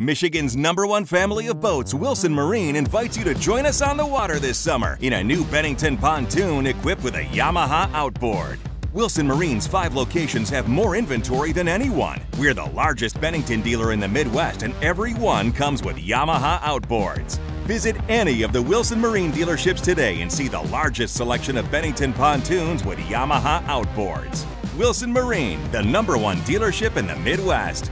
Michigan's number one family of boats, Wilson Marine, invites you to join us on the water this summer in a new Bennington pontoon equipped with a Yamaha outboard. Wilson Marine's five locations have more inventory than anyone. We're the largest Bennington dealer in the Midwest, and every one comes with Yamaha outboards. Visit any of the Wilson Marine dealerships today and see the largest selection of Bennington pontoons with Yamaha outboards. Wilson Marine, the number one dealership in the Midwest.